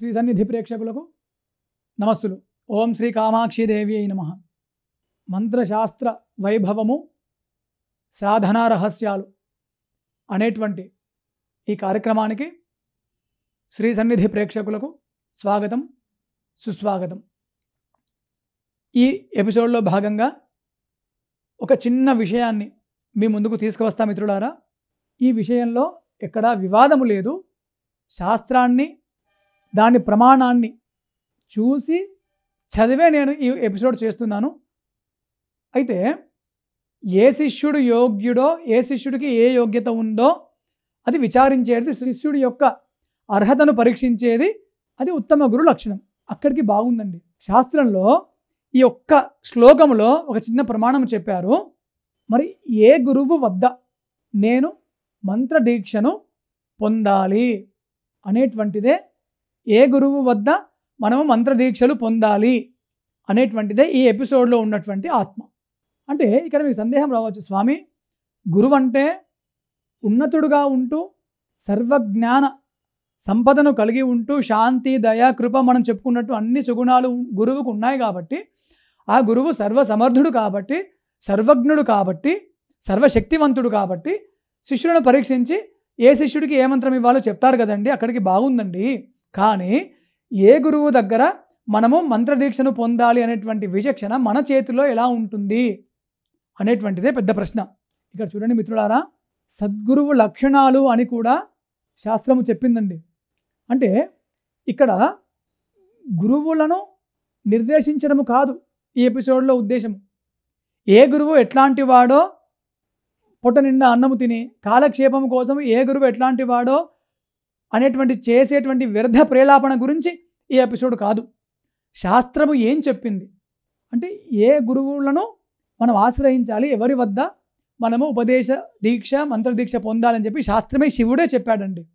శ్రీ సన్నిధి ప్రేక్షకులకు నమస్సులు. ఓం శ్రీ కామాక్షిదేవి అయి నమ. మంత్రశాస్త్ర వైభవము సాధనా రహస్యాలు అనేటువంటి ఈ కార్యక్రమానికి శ్రీ సన్నిధి ప్రేక్షకులకు స్వాగతం సుస్వాగతం. ఈ ఎపిసోడ్లో భాగంగా ఒక చిన్న విషయాన్ని మీ ముందుకు తీసుకువస్తా మిత్రులారా. ఈ విషయంలో ఎక్కడా వివాదము లేదు. శాస్త్రాన్ని దాని ప్రమాణాన్ని చూసి చదివే నేను ఈ ఎపిసోడ్ చేస్తున్నాను. అయితే ఏ శిష్యుడు యోగ్యుడో ఏ శిష్యుడికి ఏ యోగ్యత ఉందో అది విచారించేది శిష్యుడి యొక్క అర్హతను పరీక్షించేది అది ఉత్తమ గురు లక్షణం. అక్కడికి బాగుందండి. శాస్త్రంలో ఈ ఒక్క శ్లోకములో ఒక చిన్న ప్రమాణం చెప్పారు. మరి ఏ గురువు వద్ద నేను మంత్ర దీక్షను పొందాలి అనేటువంటిదే ఏ గురువు వద్ద మనము మంత్రదీక్షలు పొందాలి అనేటువంటిదే ఈ ఎపిసోడ్లో ఉన్నటువంటి ఆత్మ. అంటే ఇక్కడ మీకు సందేహం రావచ్చు. స్వామి గురువు అంటే ఉన్నతుడుగా ఉంటూ సర్వజ్ఞాన సంపదను కలిగి ఉంటూ శాంతి దయ కృప మనం చెప్పుకున్నట్టు అన్ని సుగుణాలు గురువుకు ఉన్నాయి కాబట్టి ఆ గురువు సర్వసమర్థుడు కాబట్టి సర్వజ్ఞుడు కాబట్టి సర్వశక్తివంతుడు కాబట్టి శిష్యులను పరీక్షించి ఏ శిష్యుడికి ఏ మంత్రం ఇవ్వాలో చెప్తారు కదండి. అక్కడికి బాగుందండి. కానీ ఏ గురువు దగ్గర మనము మంత్రదీక్షను పొందాలి అనేటువంటి విచక్షణ మన చేతిలో ఎలా ఉంటుంది అనేటువంటిదే పెద్ద ప్రశ్న. ఇక్కడ చూడండి మిత్రులారా సద్గురువు లక్షణాలు అని కూడా శాస్త్రము చెప్పిందండి. అంటే ఇక్కడ గురువులను నిర్దేశించడము కాదు ఈ ఎపిసోడ్లో ఉద్దేశం ఏ గురువు ఎట్లాంటి వాడో పొట్ట నిండా అన్నము తిని కాలక్షేపం కోసం ఏ గురువు ఎట్లాంటి వాడో అనేటువంటి చేసేటువంటి వ్యర్థ ప్రేలాపన గురించి ఈ ఎపిసోడ్ కాదు. శాస్త్రము ఏం చెప్పింది? అంటే ఏ గురువులను మనం ఆశ్రయించాలి? ఎవరి వద్ద మనము ఉపదేశ దీక్ష మంత్రదీక్ష పొందాలని చెప్పి శాస్త్రమే శివుడే చెప్పాడండి.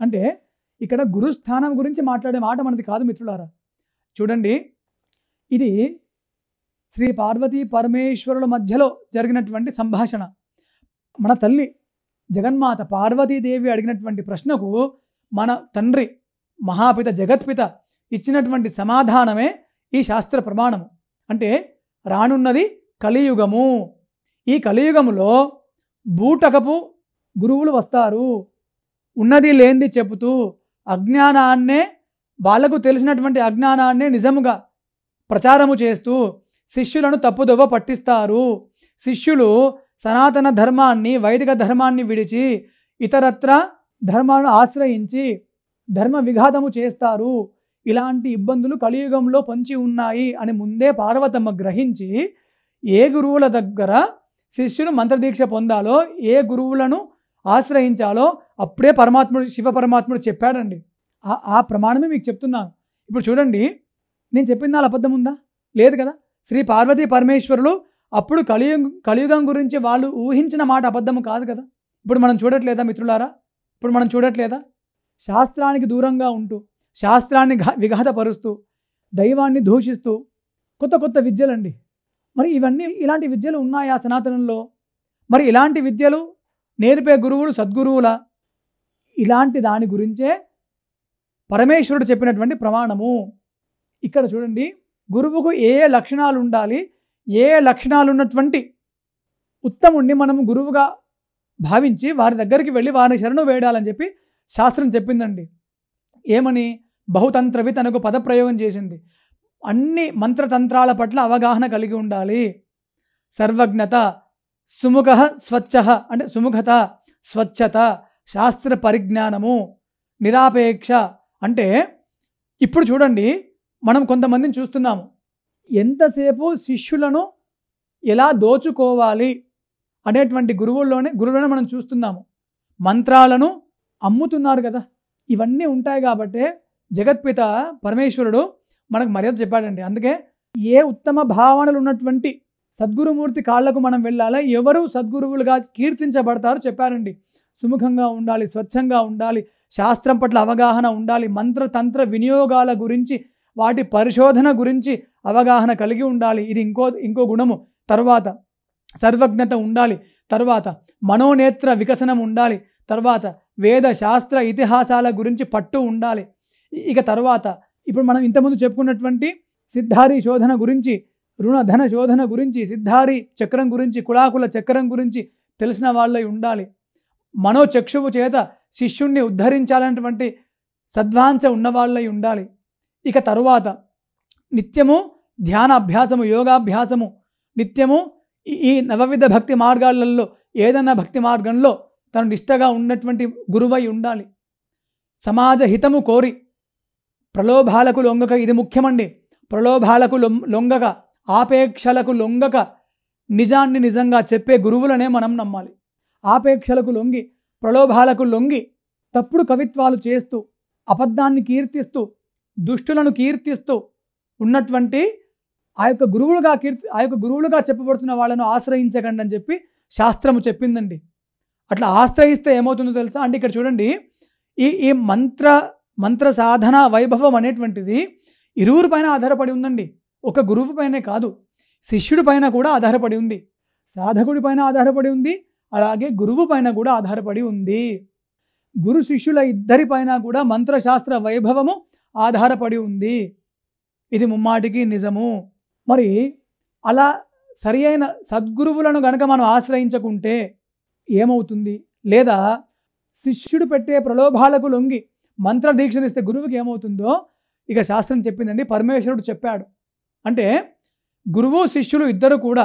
అంటే ఇక్కడ గురుస్థానం గురించి మాట్లాడే మాట మనది కాదు మిత్రులారా. చూడండి ఇది శ్రీ పార్వతీ పరమేశ్వరుల మధ్యలో జరిగినటువంటి సంభాషణ. మన తల్లి జగన్మాత పార్వతీదేవి అడిగినటువంటి ప్రశ్నకు మన తండ్రి మహాపిత జగత్పిత ఇచ్చినటువంటి సమాధానమే ఈ శాస్త్ర ప్రమాణము. అంటే రానున్నది కలియుగము. ఈ కలియుగములో బూటకపు గురువులు వస్తారు. ఉన్నది లేనిది చెబుతూ అజ్ఞానాన్నే వాళ్ళకు తెలిసినటువంటి అజ్ఞానాన్నే నిజముగా ప్రచారము చేస్తూ శిష్యులను తప్పుదొవ్వ పట్టిస్తారు. శిష్యులు సనాతన ధర్మాన్ని వైదిక ధర్మాన్ని విడిచి ఇతరత్ర ధర్మాలను ఆశ్రయించి ధర్మ విఘాతము చేస్తారు. ఇలాంటి ఇబ్బందులు కలియుగంలో పొంచి ఉన్నాయి అని ముందే పార్వతమ్మ గ్రహించి ఏ గురువుల దగ్గర శిష్యులు మంత్రదీక్ష పొందాలో ఏ గురువులను ఆశ్రయించాలో అప్పుడే పరమాత్ముడు శివ పరమాత్ముడు చెప్పాడండి. ఆ ప్రమాణమే మీకు చెప్తున్నాను. ఇప్పుడు చూడండి నేను చెప్పిన నాలు అబద్ధం ఉందా? లేదు కదా? శ్రీ పార్వతీ పరమేశ్వరులు అప్పుడు కలియుగం కలియుగం గురించి వాళ్ళు ఊహించిన మాట అబద్ధము కాదు కదా? ఇప్పుడు మనం చూడట్లేదా మిత్రులారా? ఇప్పుడు మనం చూడట్లేదా? శాస్త్రానికి దూరంగా ఉంటూ శాస్త్రాన్ని విఘాతపరుస్తూ దైవాన్ని దూషిస్తూ కొత్త కొత్త విద్యలండి. మరి ఇవన్నీ ఇలాంటి విద్యలు ఉన్నాయా సనాతనంలో? మరి ఇలాంటి విద్యలు నేర్పే గురువులు సద్గురువుల ఇలాంటి దాని గురించే పరమేశ్వరుడు చెప్పినటువంటి ప్రమాణము. ఇక్కడ చూడండి గురువుకు ఏ లక్షణాలు ఉండాలి ఏ ఏ లక్షణాలు ఉన్నటువంటి ఉత్తముణ్ణి మనము గురువుగా భావించి వారి దగ్గరికి వెళ్ళి వారిని శరణు వేయాలని చెప్పి శాస్త్రం చెప్పిందండి. ఏమని? బహుతంత్రవి తనకు పదప్రయోగం చేసింది. అన్ని మంత్రతంత్రాల పట్ల అవగాహన కలిగి ఉండాలి. సర్వజ్ఞత సుముఖ స్వచ్ఛ అంటే సుముఖత స్వచ్ఛత శాస్త్ర పరిజ్ఞానము నిరాపేక్ష అంటే ఇప్పుడు చూడండి మనం కొంతమందిని చూస్తున్నాము. ఎంతసేపు శిష్యులను ఎలా దోచుకోవాలి? అనేటువంటి గురువుల్లోనే గురువులను మనం చూస్తున్నాము. మంత్రాలను అమ్ముతున్నారు కదా. ఇవన్నీ ఉంటాయి కాబట్టే జగత్పిత పరమేశ్వరుడు మనకు మర్యాద చెప్పాడండి. అందుకే ఏ ఉత్తమ భావనలు ఉన్నటువంటి సద్గురుమూర్తి కాళ్ళకు మనం వెళ్ళాలా? ఎవరు సద్గురువులుగా కీర్తించబడతారో చెప్పారండి. సుముఖంగా ఉండాలి స్వచ్ఛంగా ఉండాలి శాస్త్రం పట్ల అవగాహన ఉండాలి మంత్రతంత్ర వినియోగాల గురించి వాటి పరిశోధన గురించి అవగాహన కలిగి ఉండాలి. ఇది ఇంకో ఇంకో గుణము. తర్వాత సర్వజ్ఞత ఉండాలి. తర్వాత మనోనేత్ర వికసనం ఉండాలి. తర్వాత వేద శాస్త్ర ఇతిహాసాల గురించి పట్టు ఉండాలి. ఇక తర్వాత ఇప్పుడు మనం ఇంతకుముందు చెప్పుకున్నటువంటి సిద్ధారి శోధన గురించి రుణధన శోధన గురించి సిద్ధారి చక్రం గురించి కులాకుల చక్రం గురించి తెలిసిన వాళ్ళై ఉండాలి. మనోచక్షువు చేత శిష్యుణ్ణి ఉద్ధరించాలన్నటువంటి సద్వాంఛ ఉన్నవాళ్ళై ఉండాలి. ఇక తరువాత నిత్యము ధ్యాన అభ్యాసము యోగాభ్యాసము నిత్యము ఈ- నవవిధ భక్తి మార్గాలలో ఏదైనా భక్తి మార్గంలో తను నిష్టగా ఉన్నటువంటి గురువై ఉండాలి. సమాజ హితము కోరి ప్రలోభాలకు లొంగక ఇది ముఖ్యమండి. ప్రలోభాలకు లొంగక ఆపేక్షలకు లొంగక నిజాన్ని నిజంగా చెప్పే గురువులనే మనం నమ్మాలి. ఆపేక్షలకు లొంగి ప్రలోభాలకు లొంగి తప్పుడు కవిత్వాలు చేస్తూ అబద్ధాన్ని కీర్తిస్తూ దుష్టులను కీర్తిస్తూ ఉన్నటువంటి ఆ యొక్క గురువులుగా కీర్తి ఆ యొక్క గురువులుగా చెప్పబడుతున్న వాళ్ళను ఆశ్రయించకండి అని చెప్పి శాస్త్రము చెప్పిందండి. అట్లా ఆశ్రయిస్తే ఏమవుతుందో తెలుసా? అంటే ఇక్కడ చూడండి ఈ ఈ మంత్ర మంత్ర సాధన వైభవం అనేటువంటిది ఇరువురి పైన ఆధారపడి ఉందండి. ఒక గురువు పైనే కాదు శిష్యుడి పైన కూడా ఆధారపడి ఉంది. సాధకుడి పైన ఆధారపడి ఉంది అలాగే గురువు పైన కూడా ఆధారపడి ఉంది. గురు శిష్యుల ఇద్దరి పైన కూడా మంత్రశాస్త్ర వైభవము ఆధారపడి ఉంది. ఇది ముమ్మాటికి నిజము. మరి అలా సరి అయిన సద్గురువులను గనక మనం ఆశ్రయించకుంటే ఏమవుతుంది? లేదా శిష్యుడు పెట్టే ప్రలోభాలకు లొంగి మంత్ర దీక్షనిస్తే గురువుకి ఏమవుతుందో? ఇక శాస్త్రం చెప్పిందండి పరమేశ్వరుడు చెప్పాడు. అంటే గురువు శిష్యులు ఇద్దరు కూడా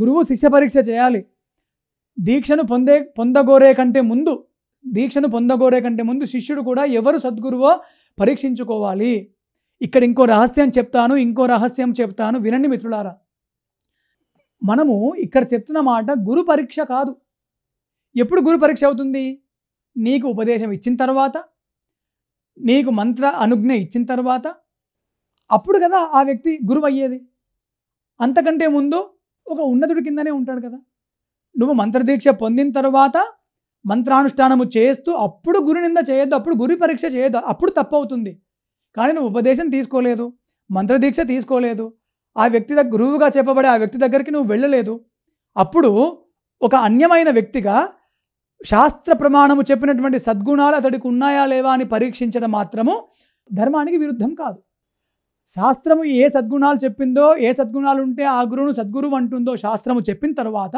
గురువు శిష్య పరీక్ష చేయాలి. దీక్షను పొందే పొందగోరే కంటే ముందు దీక్షను పొందగోరే కంటే ముందు శిష్యుడు కూడా ఎవరు సద్గురువో పరీక్షించుకోవాలి. ఇక్కడ ఇంకో రహస్యం చెప్తాను ఇంకో రహస్యం చెప్తాను. వినండి మిత్రులారా. మనము ఇక్కడ చెప్తున్న మాట గురు పరీక్ష కాదు. ఎప్పుడు గురు పరీక్ష అవుతుంది? నీకు ఉపదేశం ఇచ్చిన తర్వాత నీకు మంత్ర అనుజ్ఞ ఇచ్చిన తర్వాత. అప్పుడు కదా ఆ వ్యక్తి గురువు అయ్యేది. అంతకంటే ముందు ఒక ఉన్నతుడి కిందనే ఉంటాడు కదా. నువ్వు మంత్రదీక్ష పొందిన తర్వాత మంత్రానుష్ఠానము చేస్తూ అప్పుడు గురు నింద చేయొద్దు అప్పుడు గురి పరీక్ష చేయొద్దు అప్పుడు తప్పు అవుతుంది. కానీ నువ్వు ఉపదేశం తీసుకోలేదు మంత్రదీక్ష తీసుకోలేదు ఆ వ్యక్తి దగ్గర గురువుగా చెప్పబడే ఆ వ్యక్తి దగ్గరికి నువ్వు వెళ్ళలేదు. అప్పుడు ఒక అన్యమైన వ్యక్తిగా శాస్త్ర ప్రమాణము చెప్పినటువంటి సద్గుణాలు అతడికి ఉన్నాయా లేవా అని పరీక్షించడం మాత్రము ధర్మానికి విరుద్ధం కాదు. శాస్త్రము ఏ సద్గుణాలు చెప్పిందో ఏ సద్గుణాలు ఉంటే ఆ గురువును సద్గురువు అంటుందో శాస్త్రము చెప్పిన తర్వాత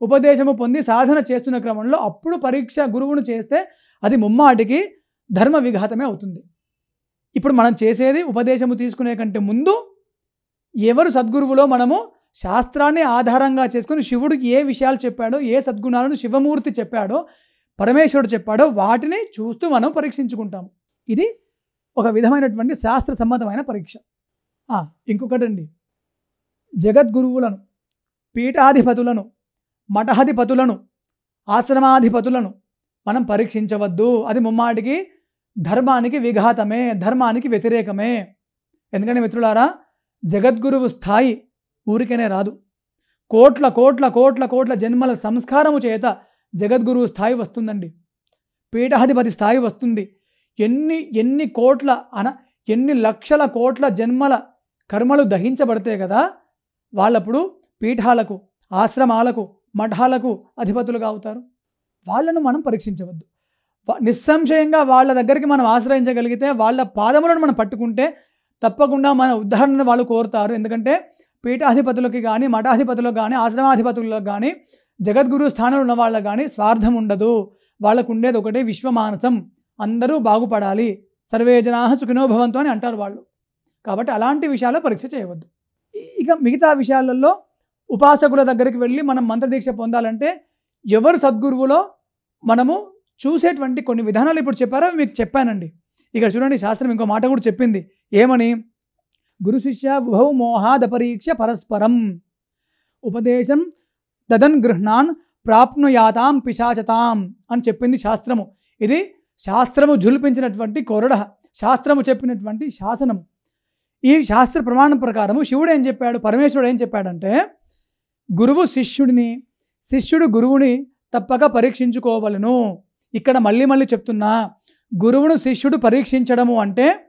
ఉపదేశము పొంది సాధన చేస్తున్న క్రమంలో అప్పుడు పరీక్ష గురువును చేస్తే అది ముమ్మాటికి ధర్మ విఘాతమే అవుతుంది. ఇప్పుడు మనం చేసేది ఉపదేశము తీసుకునే కంటే ముందు ఎవరు సద్గురువులో మనము శాస్త్రాన్ని ఆధారంగా చేసుకుని శివుడికి ఏ విషయాలు చెప్పాడో ఏ సద్గుణాలను శివమూర్తి చెప్పాడో పరమేశ్వరుడు చెప్పాడో వాటిని చూస్తూ మనం పరీక్షించుకుంటాము. ఇది ఒక విధమైనటువంటి శాస్త్ర సమ్మతమైన పరీక్ష. ఇంకొకటండి. జగద్గురువులను పీఠాధిపతులను మఠాధిపతులను ఆశ్రమాధిపతులను మనం పరీక్షించవద్దు. అది ముమ్మాటికి ధర్మానికి విఘాతమే ధర్మానికి వ్యతిరేకమే. ఎందుకంటే మిత్రులారా జగద్గురువు స్థాయి ఊరికనే రాదు. కోట్ల కోట్ల కోట్ల కోట్ల జన్మల సంస్కారము చేత జగద్గురువు స్థాయి వస్తుందండి. పీఠాధిపతి స్థాయి వస్తుంది. ఎన్ని ఎన్ని కోట్ల అన ఎన్ని లక్షల కోట్ల జన్మల కర్మలు దహించబడితే కదా వాళ్ళప్పుడు పీఠాలకు ఆశ్రమాలకు మఠాలకు అధిపతులుగా అవుతారు. వాళ్ళను మనం పరీక్షించవద్దు. నిస్సంశయంగా వాళ్ళ దగ్గరికి మనం ఆశ్రయించగలిగితే వాళ్ళ పాదములను మనం పట్టుకుంటే తప్పకుండా మన ఉదాహరణను వాళ్ళు కోరుతారు. ఎందుకంటే పీఠాధిపతులకి కానీ మఠాధిపతులకు కానీ ఆశ్రమాధిపతులకు కానీ జగద్గురు స్థానంలో ఉన్న వాళ్ళకి కానీ స్వార్థం ఉండదు. వాళ్ళకు ఉండేది ఒకటే విశ్వమానసం. అందరూ బాగుపడాలి. సర్వే జనా సుఖినోభవంతో అని అంటారు వాళ్ళు. కాబట్టి అలాంటి విషయాల్లో పరీక్ష చేయవద్దు. ఇక మిగతా విషయాలలో ఉపాసకుల దగ్గరికి వెళ్ళి మనం మంత్రదీక్ష పొందాలంటే ఎవరు సద్గురువులో మనము చూసేటువంటి కొన్ని విధానాలు ఇప్పుడు చెప్పారో మీకు చెప్పానండి. ఇక్కడ చూడండి శాస్త్రం ఇంకో మాట కూడా చెప్పింది. ఏమని? గురు శిష్య ఉభౌ మోహాదపరీక్ష పరస్పరం. ఉపదేశం తదన్ గృహ్ణాన్ ప్రాప్నుయాతాం పిశాచతాం అని చెప్పింది శాస్త్రము. ఇది శాస్త్రము జుల్పించినటువంటి కొరడ శాస్త్రము చెప్పినటువంటి శాసనము. ఈ శాస్త్ర ప్రమాణం ప్రకారము శివుడు ఏం చెప్పాడు? పరమేశ్వరుడు ఏం చెప్పాడంటే గురువు శిష్యుడిని శిష్యుడు గురువుని తప్పక పరీక్షించుకోవలను. ఇక్కడ మళ్ళీ మళ్ళీ చెప్తున్నా గురువును శిష్యుడు పరీక్షించడము అంటే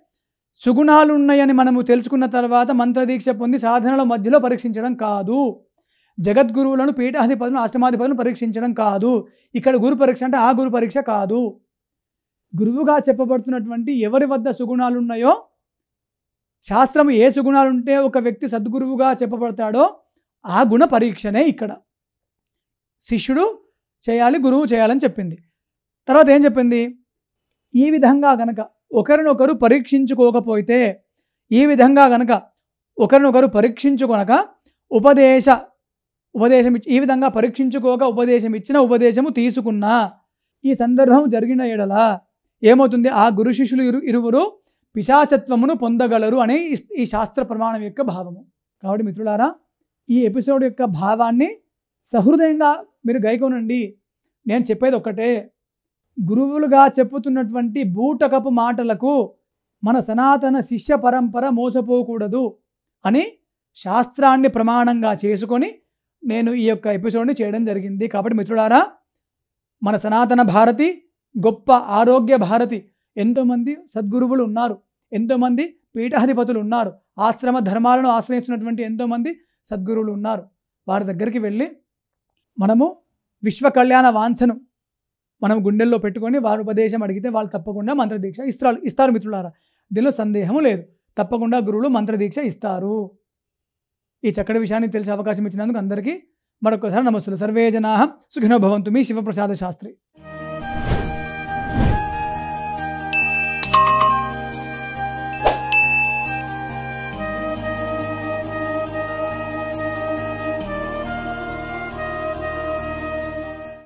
సుగుణాలు ఉన్నాయని మనము తెలుసుకున్న తర్వాత మంత్రదీక్ష పొంది సాధనల మధ్యలో పరీక్షించడం కాదు. జగద్గురువులను పీఠాధిపతులను ఆశ్రమాధిపతులను పరీక్షించడం కాదు. ఇక్కడ గురు పరీక్ష అంటే ఆ గురు పరీక్ష కాదు. గురువుగా చెప్పబడుతున్నటువంటి ఎవరి వద్ద సుగుణాలు ఉన్నాయో శాస్త్రం ఏ సుగుణాలు ఉంటే ఒక వ్యక్తి సద్గురువుగా చెప్పబడతాడో ఆ గుణ పరీక్షనే ఇక్కడ. శిష్యుడు చేయాలి గురువు చేయాలని చెప్పింది. తర్వాత ఏం చెప్పింది? ఈ విధంగా గనక ఒకరినొకరు పరీక్షించుకోకపోతే ఈ విధంగా గనక ఒకరినొకరు పరీక్షించుకొనక ఉపదేశ ఉపదేశం ఇచ్చి- ఈ విధంగా పరీక్షించుకోక ఉపదేశం ఇచ్చిన ఉపదేశము తీసుకున్నా ఈ సందర్భం జరిగిన ఎడల ఏమవుతుంది? ఆ గురు శిష్యులు ఇరు ఇరువురు పిశాచత్వమును పొందగలరు అనే ఈ- ఈ శాస్త్ర ప్రమాణం యొక్క భావము. కాబట్టి మిత్రులారా ఈ ఎపిసోడ్ యొక్క భావాన్ని సహృదయంగా మీరు గైకోనండి. నేను చెప్పేది ఒక్కటే. గురువులుగా చెప్పుతున్నటువంటి బూటకపు మాటలకు మన సనాతన శిష్య పరంపర మోసపోకూడదు అని శాస్త్రాన్ని ప్రమాణంగా చేసుకొని నేను ఈ యొక్క ఎపిసోడ్ని చేయడం జరిగింది. కాబట్టి మిత్రుడారా మన సనాతన భారతి గొప్ప ఆరోగ్య భారతి ఎంతోమంది సద్గురువులు ఉన్నారు ఎంతోమంది పీఠాధిపతులు ఉన్నారు ఆశ్రమ ధర్మాలను ఆశ్రయించినటువంటి ఎంతోమంది సద్గురువులు ఉన్నారు. వారి దగ్గరికి వెళ్ళి మనము విశ్వ కళ్యాణ వాంఛను మనం గుండెల్లో పెట్టుకొని వారు ఉపదేశం అడిగితే వాళ్ళు తప్పకుండా మంత్రదీక్ష ఇస్తారు ఇస్తారు మిత్రులారా. దీనిలో సందేహము లేదు. తప్పకుండా గురువులు మంత్రదీక్ష ఇస్తారు. ఈ చక్కటి విషయాన్ని తెలిసే అవకాశం ఇచ్చినందుకు అందరికీ మరొకసారి నమస్తులు సర్వే జనా సుఖినో భవంతు మీ శివప్రసాద శాస్త్రి